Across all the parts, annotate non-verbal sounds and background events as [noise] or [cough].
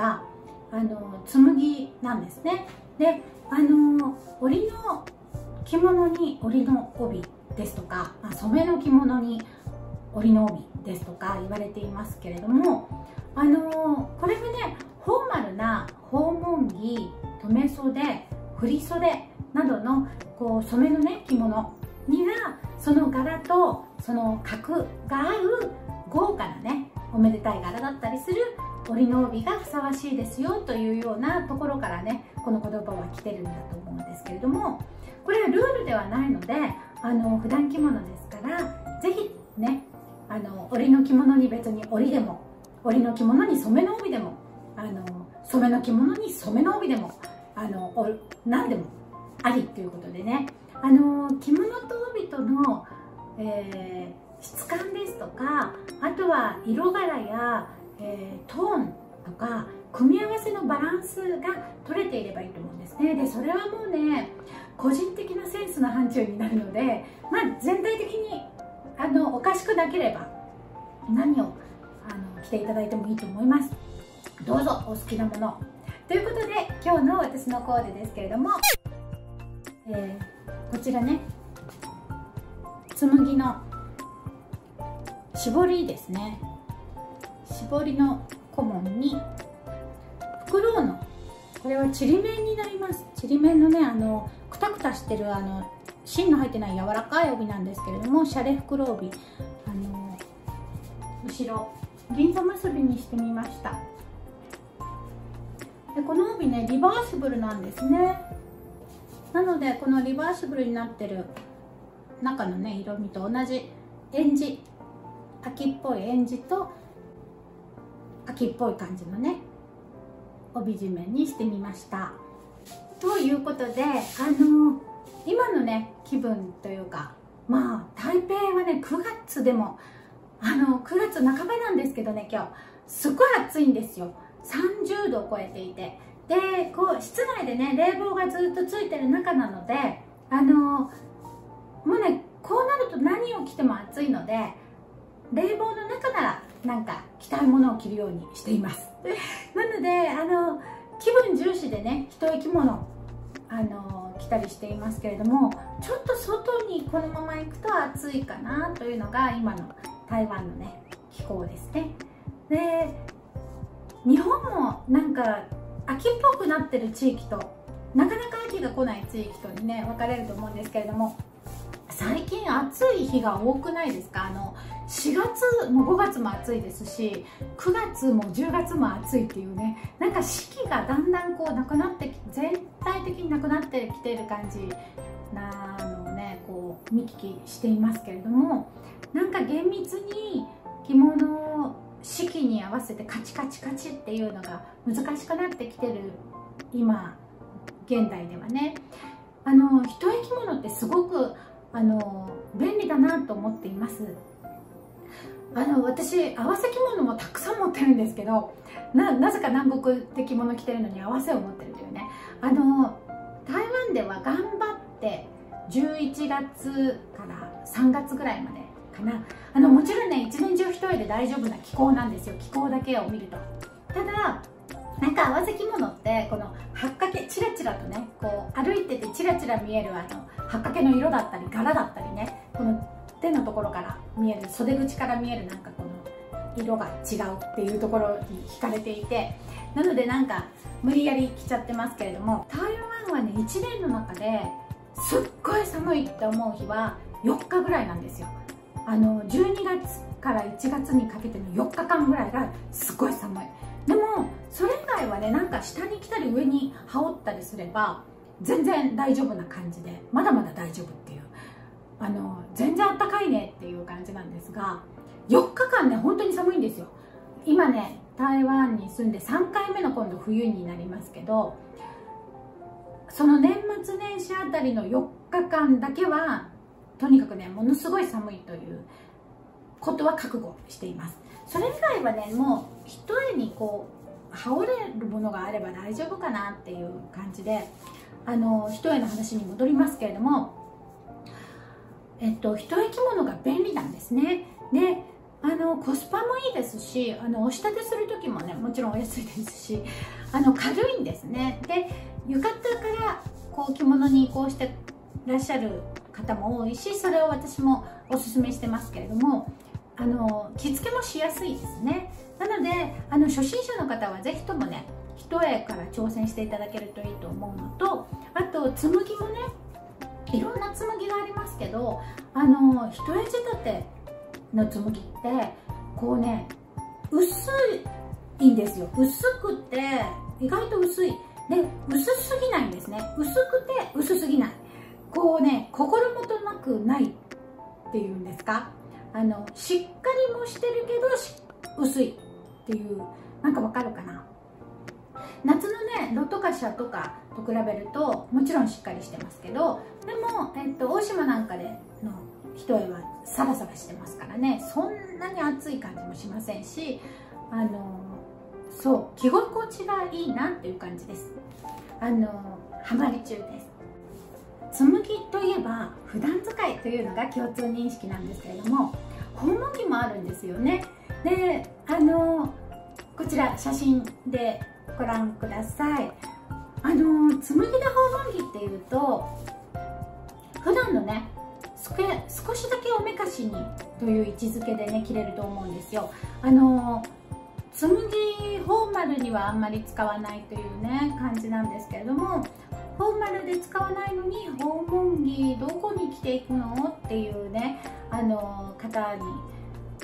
があの紬なんですね。であの織の着物に織の帯ですとか、まあ、染めの着物に織の帯ですとか言われていますけれどもあのこれがねフォーマルな訪問着留め袖振袖などのこう染めのね着物にはその柄とその格がある豪華なねおめでたい柄だったりする織の帯がふさわしいですよというようなところからねこの言葉は来てるんだと思うんですけれどもこれはルールではないのであの普段着物ですから是非ねあの織の着物に別に織でも織の着物に染めの帯でもあの染めの着物に染めの帯でもあの何でもありっていうことでね。あの着物と帯との、えー、質感ですとかあとは色柄や、えー、トーンとか組み合わせのバランスが取れていればいいと思うんですね。でそれはもうね個人的なセンスの範疇になるのでまあ全体的にあのおかしくなければ何をあの着ていただいてもいいと思います。どうぞお好きなもの。ということで今日の私のコーデですけれども、えー、こちらね紬の絞りですね。絞りの顧問にフクロウのこれはちりめんになります。ちりめんのねあのくたくたしてるあの芯の入ってない柔らかい帯なんですけれどもシャレフクロウ帯。あの後ろ銀座結びにしてみました。でこの帯ねリバーシブルなんですね。なのでこのリバーシブルになってる中のね色味と同じエンジ秋っぽいエンジと秋っぽい感じのね帯締めにしてみました。ということであの今のね気分というかまあ台北はね9月でもあの9月半ばなんですけどね今日。すごい暑いんですよ。30度を超えていて。でこう室内でね冷房がずっとついてる中なのであのもうねこうなると何を着ても暑いので冷房の中ならなんか着たいものを着るようにしています。[laughs] なのであの気分重視でね一生き物あの着たりしていますけれどもちょっと外にこのまま行くと暑いかなというのが今の台湾のね気候ですね。で日本もなんか秋っぽくなってる地域となかなか秋が来ない地域とにね分かれると思うんですけれども最近暑い日が多くないですか？あの4月も5月も暑いですし9月も10月も暑いっていうねなんか四季がだんだんこうなくなって全体的になくなってきている感じなのをねこう見聞きしていますけれどもなんか厳密に着物四季に合わせてカチカチカチっていうのが難しくなってきてる今現代ではね。あの一重着物ってすごくあの便利だなと思っています。あの私合わせ着物もたくさん持ってるんですけどななぜか南国で着物着てるのに合わせを持ってるというね。あの台湾では頑張って11月から3月ぐらいまでかな。あのもちろんね一年中一重で大丈夫な気候なんですよ。気候だけを見ると。ただなんか合わせ着物ってこのこう歩いててチラチラ見えるあのはっかけの色だったり柄だったりねこの手のところから見える袖口から見えるなんかこの色が違うっていうところに惹かれていてなのでなんか無理やり着ちゃってますけれども台湾はね1年の中ですっごい寒いって思う日は4日ぐらいなんですよ。あの12月から1月にかけての4日間ぐらいがすごい寒い。でもそれ以外はねなんか下に来たり上に羽織ったりすれば全然大丈夫な感じでまだまだ大丈夫っていう。あの全然あったかいねっていう感じなんですが4日間ね本当に寒いんですよ。今ね台湾に住んで3回目の今度冬になりますけどその年末年始あたりの4日間だけはとにかくねものすごい寒いということは覚悟しています。それ以外はねもう一重にこう羽織れるものがあれば大丈夫かなっていう感じであの一重の話に戻りますけれどもえっと一重着物が便利なんですね。であのコスパもいいですしあの押し立てする時もねもちろんお安いですしあの軽いんですね。で浴衣からこう着物に移行してらっしゃる方も多いしそれを私もおすすめしてますけれどもあの着付けもしやすいですね。なのであの初心者の方は是非ともね一重から挑戦していただけるといいと思うのとあと紬もねいろんな紬がありますけどあの一重仕立ての紬ってこうね薄いんですよ。薄くて意外と薄い。で薄すぎないんですね。薄くて薄すぎない。こうね心もとなくないっていうんですか？あのしっかりもしてるけど薄いっていう。なんかわかるかな？夏のねロとかシャとかと比べるともちろんしっかりしてますけどでも、えっと、大島なんかでの一重はサラサラしてますからね。そんなに暑い感じもしませんしあのそう着心地がいいなっていう感じです。あのハマり中です。紬といえば普段使いというのが共通認識なんですけれども訪問着もあるんですよね。であのこちら写真でご覧ください。あの紬で訪問着っていうと普段のね少しだけおめかしにという位置づけでね着れると思うんですよ。あの紬フォーマルにはあんまり使わないというね感じなんですけれどもフォーマルで使わないのに訪問着どこに着ていくの？っていうねあの方に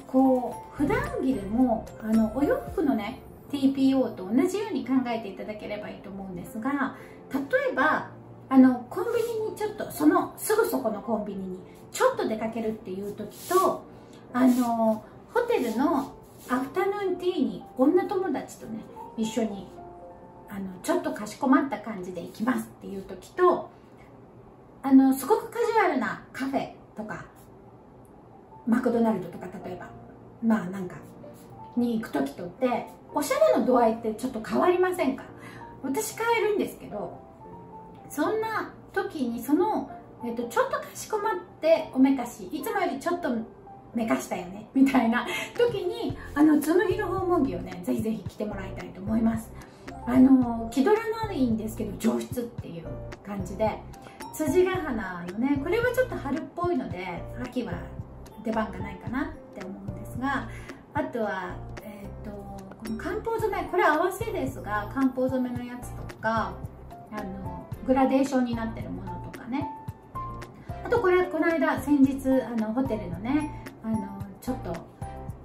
こう普段着でもあのお洋服のね TPO と同じように考えていただければいいと思うんですが例えばあのコンビニにちょっとそのすぐそこのコンビニにちょっと出かけるっていう時とあのホテルのアフタヌーンティーに女友達とね一緒にあのちょっとかしこまった感じで行きますっていう時とあのすごくカジュアルなカフェとかマクドナルドとか例えば。まあなんかに行く時とっておしゃれの度合いってちょっと変わりませんか？私変えるんですけどそんな時にその、えっと、ちょっとかしこまっておめかしいつもよりちょっとめかしたよねみたいな [laughs] 時にあの紬の訪問着をねぜひぜひ着てもらいたいと思います。あの気取らないんですけど上質っていう感じで辻ヶ花のねこれはちょっと春っぽいので秋は出番がないかなって思うんですがあとはえっ、ー、とこの漢方染めこれ合わせですが漢方染めのやつとかあのグラデーションになってるものとかね。あとこれこの間先日あのホテルのねあのちょっと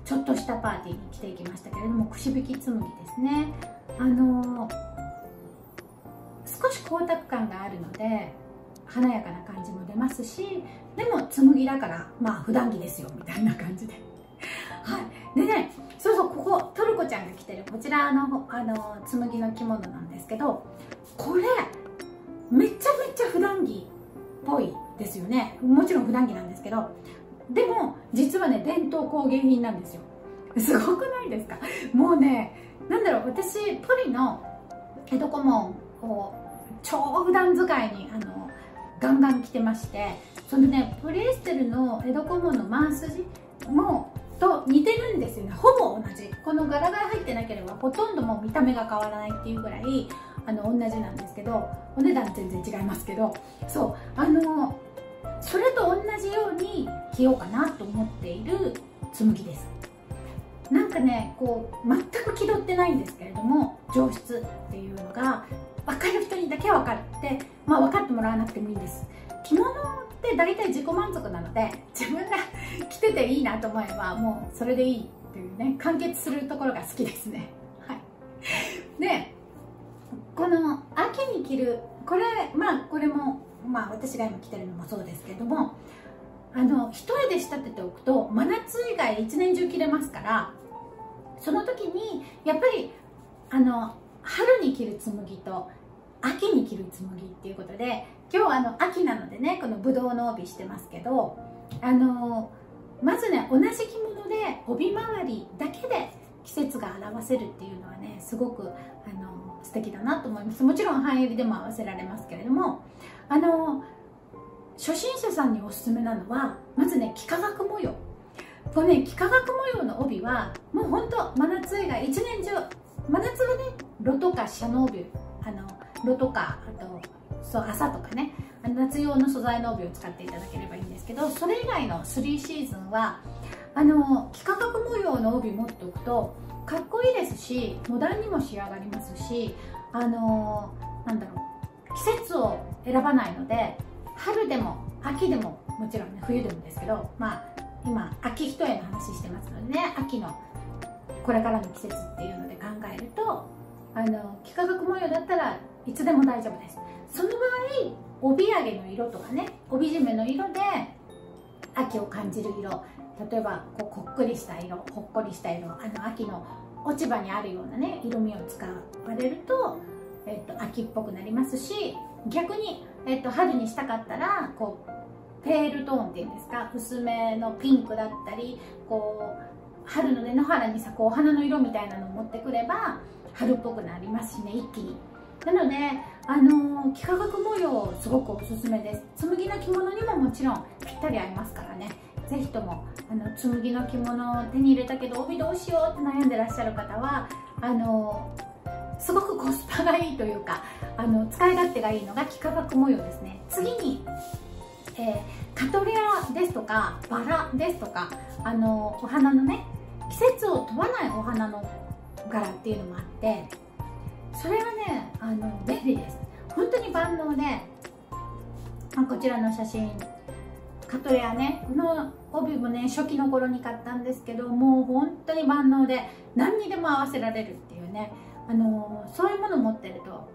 ちょっとしたパーティーに来ていきましたけれども串引き紬ですね。あの少し光沢感があるので華やかな感じも出ますしでも紬だからまあ普段着ですよみたいな感じで。[laughs] はい。でねそうそうここトルコちゃんが着てるこちらのあの紬の着物なんですけどこれめちゃめちゃ普段着っぽいですよね。もちろん普段着なんですけどでも実はね伝統工芸品なんですよ。すごくないですか？もうねなんだろう私ポリの江戸小紋を超普段使いにあのガンガン着てましてそのねポリエステルの江戸小紋のマ筋もと似てるんですよね。ほぼ同じ。この柄が入ってなければほとんどもう見た目が変わらないっていうぐらいあの同じなんですけどお値段全然違いますけど。そう。あのそれと同じように着ようかなと思っている紬です。なんかねこう全く気取ってないんですけれども上質っていうのが分かる人にだけは分かってまあ分かってもらわなくてもいいんです。着物って大体自己満足なので自分が着てていいなと思えばもうそれでいいっていうね完結するところが好きですね。はい。でこの秋に着るこれまあこれもまあ私が今着てるのもそうですけどもあの一重で仕立てておくと真夏以外一年中着れますからその時にやっぱりあの春に着る紬と秋に着る紬っていうことで今日あの秋なのでねこのぶどうの帯してますけどあのまずね同じ着物で帯周りだけで季節が表せるっていうのはねすごくあの素敵だなと思います。もちろん半襟でも合わせられますけれどもあの初心者さんにおすすめなのはまずね幾何学模様。このね幾何学模様の帯はもうほんと真夏以外一年中真夏はね炉とかシャノ帯あの炉とかあとそう朝とかね夏用の素材の帯を使っていただければいいんですけどそれ以外の3シーズンはあの幾何学模様の帯持っておくとかっこいいですしモダンにも仕上がりますしあのなんだろう季節を選ばないので春でも秋でももちろんね冬でもですけどまあ今秋一重の話してますのでね秋のこれからの季節っていうので考えるとあの幾何学模様だったらいつでも大丈夫です。その場合帯揚げの色とかね帯締めの色で秋を感じる色。例えばこうこっくりした色ほっこりした色あの秋の落ち葉にあるようなね色味を使われると、えっと、秋っぽくなりますし逆に、えっと、春にしたかったらこうペールトーンっていうんですか薄めのピンクだったりこう春のね野原に咲くお花の色みたいなのを持ってくれば春っぽくなりますしね一気に。なのであの幾何学模様すごくおすすめです。紬の着物にももちろんぴったり合いますからね。ぜひともあの紬の着物を手に入れたけど帯どうしようって悩んでらっしゃる方はあのすごくコスパがいいというかあの使い勝手がいいのが幾何学模様ですね。次に、えー、カトレアですとかバラですとかあのお花のね季節を問わないお花の柄っていうのもあってそれはねあの便利です。本当に万能でこちらの写真カトレアねこの帯もね初期の頃に買ったんですけどもう本当に万能で何にでも合わせられるっていうねあのそういうもの持ってると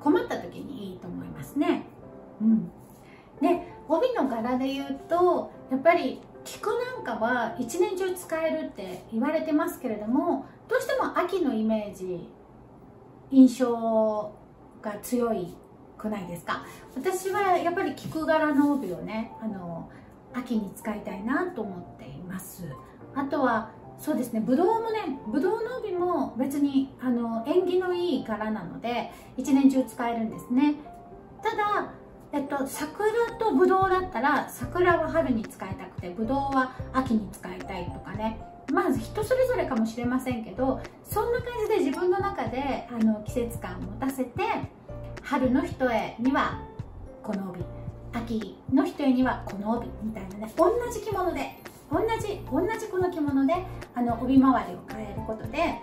困った時にいいと思いますね。うん。で帯の柄で言うとやっぱり菊なんかは一年中使えるって言われてますけれどもどうしても秋のイメージ印象が強いくないですか？私はやっぱり菊柄の帯をねあの秋に使いたいなと思っています。あとはそうですねぶどうもねぶどうの帯も別にあの縁起のいい柄なので一年中使えるんですね。ただえっと、桜とぶどうだったら桜は春に使いたくてぶどうは秋に使いたいとかねまず人それぞれかもしれませんけどそんな感じで自分の中であの季節感を持たせて春の一重にはこの帯秋の一重にはこの帯みたいなね同じ着物で同じ同じこの着物であの帯回りを変えることで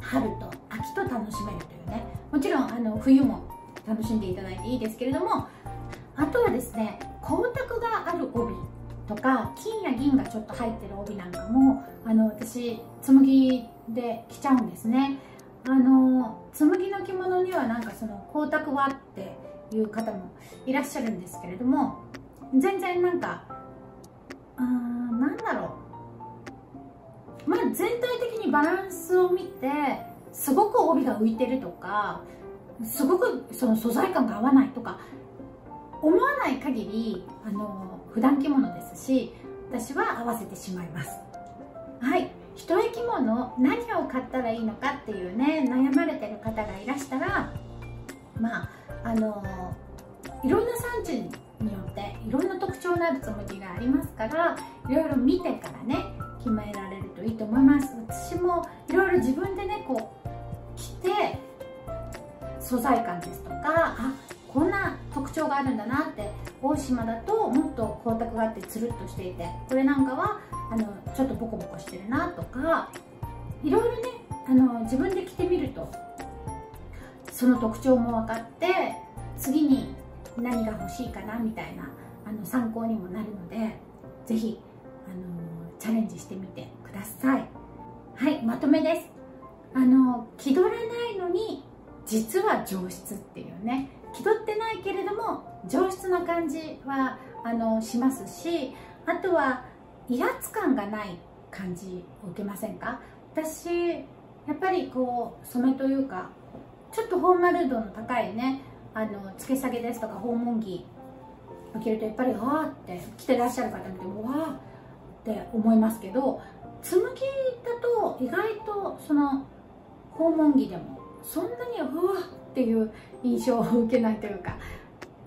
春と秋と楽しめるというねもちろんあの冬も楽しんでいただいていいですけれどもあとはですね光沢がある帯とか金や銀がちょっと入ってる帯なんかもあの私紬で着ちゃうんですね。あの紬の着物にはなんかその光沢はっていう方もいらっしゃるんですけれども全然なんかうーなんだろう。まあ全体的にバランスを見てすごく帯が浮いてるとかすごくその素材感が合わないとか思わない限りあの普段着物ですし私は合わせてしまいます。はい。一重着物何を買ったらいいのかっていうね悩まれてる方がいらしたらまああのいろんな産地によっていろんな特徴のある紬がありますからいろいろ見てからね決められるといいと思います。私もいろいろ自分でねこう着て素材感ですとかあ徴があるんだなって大島だともっと光沢があってつるっとしていてこれなんかはあのちょっとボコボコしてるなとかいろいろねあの自分で着てみるとその特徴も分かって次に何が欲しいかなみたいなあの参考にもなるので是非あのチャレンジしてみてください。はいまとめです。あの気取らないのに実は上質っていうね気取ってないけれども上質な感じはあのしますしあとは威圧感がない感じを受けませんか？私やっぱりこう染めというかちょっとフォーマル度の高いねあのつけ下げですとか訪問着を着るとやっぱりわーって着てらっしゃる方見てもわーって思いますけど紬だと意外とその訪問着でもそんなにうわっていう印象を受けないというか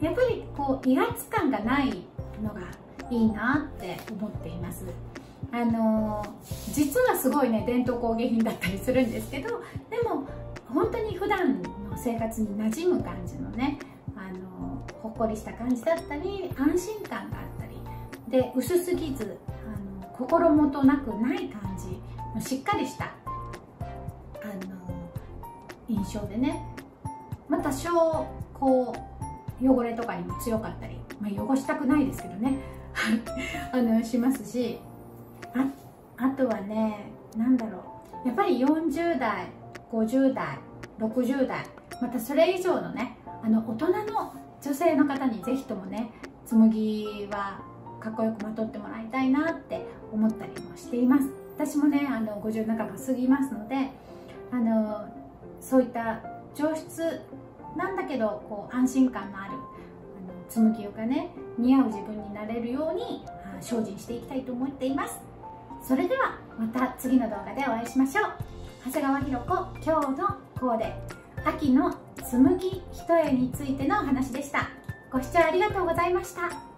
やっぱりこう威圧感がないのがいいなって思っています。あの実はすごいね伝統工芸品だったりするんですけどでも本当に普段の生活に馴染む感じのねあのほっこりした感じだったり安心感があったりで薄すぎずあの心もとなくない感じのしっかりしたあの印象でね、まあ、多少こう汚れとかにも強かったり、まあ、汚したくないですけどね。[laughs] あのしますし。ああとはね何だろう。やっぱり40代50代60代またそれ以上のねあの大人の女性の方にぜひともね紬はかっこよくまとってもらいたいなって思ったりもしています。私もねあの50半ば過ぎますのであのそういった上質なんだけどこう安心感のあるあの紬がね似合う自分になれるように精進していきたいと思っています。それではまた次の動画でお会いしましょう。長谷川博子今日のコーデ。秋の紬一重についてのお話でした。ご視聴ありがとうございました。